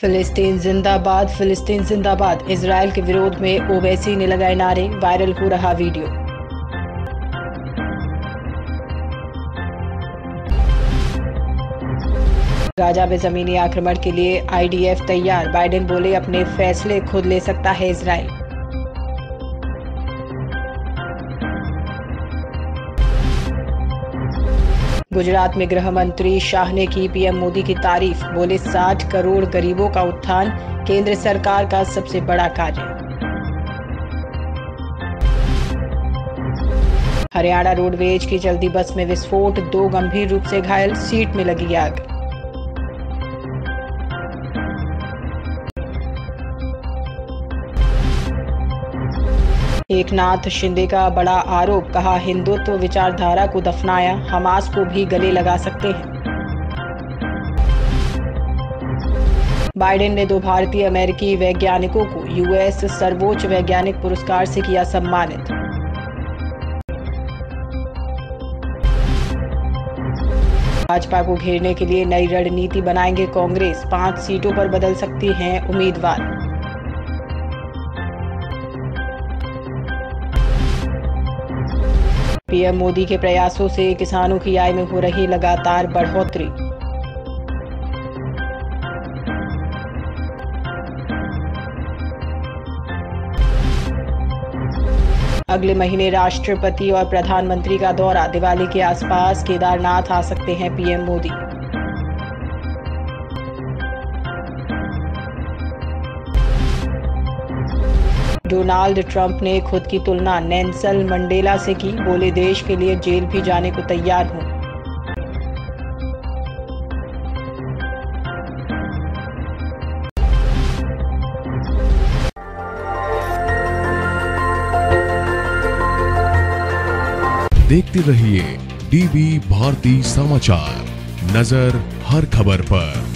फिलिस्तीन जिंदाबाद फिलिस्तीन जिंदाबाद। इसराइल के विरोध में ओवैसी ने लगाए नारे, वायरल हो रहा वीडियो। गाजा में जमीनी आक्रमण के लिए आईडीएफ तैयार। बाइडेन बोले, अपने फैसले खुद ले सकता है इसराइल गुजरात में गृह मंत्री शाह ने की पीएम मोदी की तारीफ़, बोले 60 करोड़ गरीबों का उत्थान, केंद्र सरकार का सबसे बड़ा कार्य। हरियाणा रोडवेज़ की जल्दी बस में विस्फोट, दो गंभीर रूप से घायल, सीट में लगी आग। एकनाथ शिंदे का बड़ा आरोप, कहा हिंदुत्व विचारधारा को दफनाया, हमास को भी गले लगा सकते हैं। बाइडेन ने दो भारतीय अमेरिकी वैज्ञानिकों को यूएस सर्वोच्च वैज्ञानिक पुरस्कार से किया सम्मानित। भाजपा को घेरने के लिए नई रणनीति बनाएँगे कांग्रेस, पाँच सीटों पर बदल सकती हैं उम्मीदवार। पीएम मोदी के प्रयासों से किसानों की आय में हो रही लगातार बढ़ोतरी। अगले महीने राष्ट्रपति और प्रधानमंत्री का दौरा। दिवाली के आसपास केदारनाथ आ सकते हैं पीएम मोदी। डोनाल्ड ट्रंप ने खुद की तुलना नेल्सन मंडेला से की। बोले, देश के लिए जेल भी जाने को तैयार हूँ। देखते रहिए डीवी भारती समाचार। नज़र हर खबर पर।